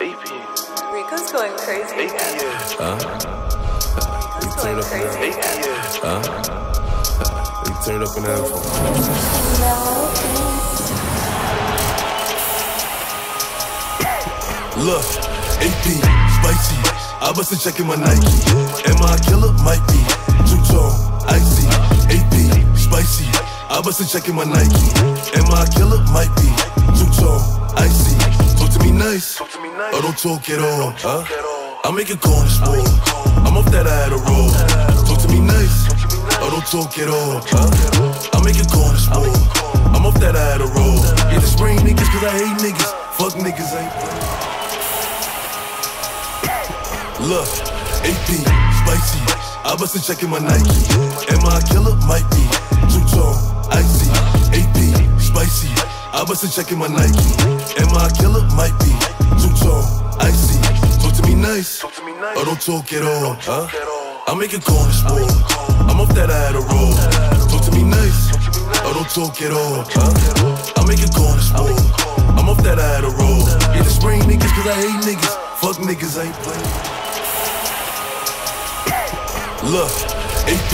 Rico's going crazy again. We Rico's turn going up crazy now. again. We turn up an alpha. Look, AP, spicy. I bust a check in my Nike. Am I a killer? Might be. Two tone, icy. AP, spicy. I bust a check in my Nike. Am I a killer? Might be. Don't talk at all. Huh? I make it corner sport. I'm off that I had a roll. Talk to me nice. Or don't talk at all. Huh? I make it corner sport. I'm off that I had a roll. Yeah, the spring niggas cause I hate niggas. Fuck niggas ain't playing. Look, AP, spicy. I bust a check in my Nike. Am I a killer? Might be. Two tone, icy. AP, spicy. I bust a check in my Nike. Am to me nice. Or don't talk at all. Huh? I make it corner sport. I'm off that I had roll. Talk to me nice. Or don't talk at all. Huh? I make it corner sport. I'm off that I had roll. Yeah, the spring niggas cause I hate niggas. Fuck niggas ain't playing. Look, AP,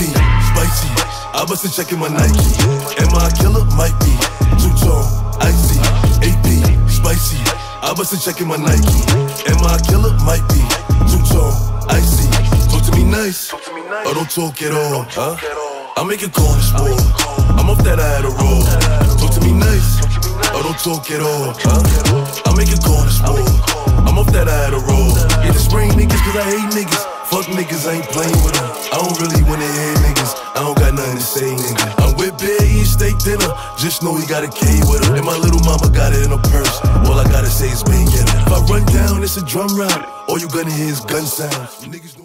spicy. I bust a check in my Nike. Am I a killer? Might be. Two tone, icy. AP, spicy. I bust a check in my Nike. Am I a killer? Might be. Two tone, icy. Talk to me nice. Or don't talk at all. Huh? I make it corner sport. I'm off that I a roll. Talk to me nice. Or don't talk at all. Huh? I make it corner sport. I'm off that I a roll. Yeah, the spring niggas cause I hate niggas. Fuck niggas, I ain't playing with them. I don't really wanna hear niggas. I don't got nothing to say, nigga. I'm with Bear eating steak dinner. Just know he got a K with him. And my little mama got it in her purse. All I gotta say is bang it. If I run down, it's a drum round. All you gonna hear is gun sounds.